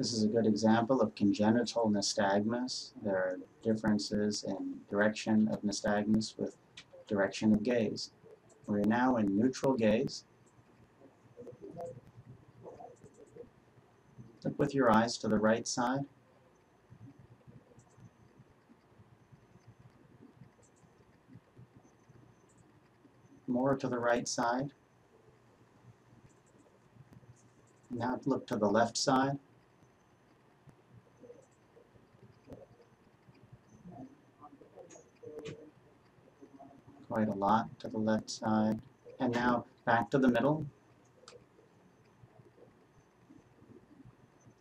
This is a good example of congenital nystagmus. There are differences in direction of nystagmus with direction of gaze. We're now in neutral gaze. Look with your eyes to the right side. More to the right side. Now look to the left side. Quite a lot to the left side. And now back to the middle.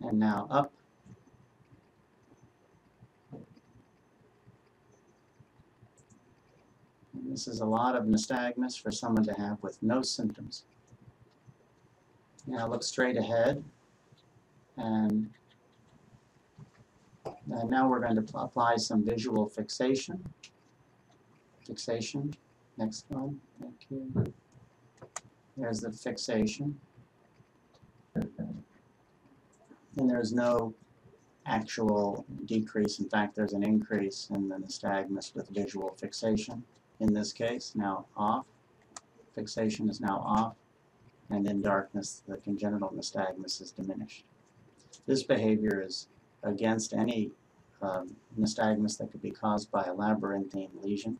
And now up. And this is a lot of nystagmus for someone to have with no symptoms. Now look straight ahead. And, and now we're going to apply some visual fixation. Fixation. Next one. Thank you. There's the fixation. And there's no actual decrease. In fact, there's an increase in the nystagmus with visual fixation. In this case, now off. Fixation is now off. And in darkness, the congenital nystagmus is diminished. This behavior is against any um, nystagmus that could be caused by a labyrinthine lesion.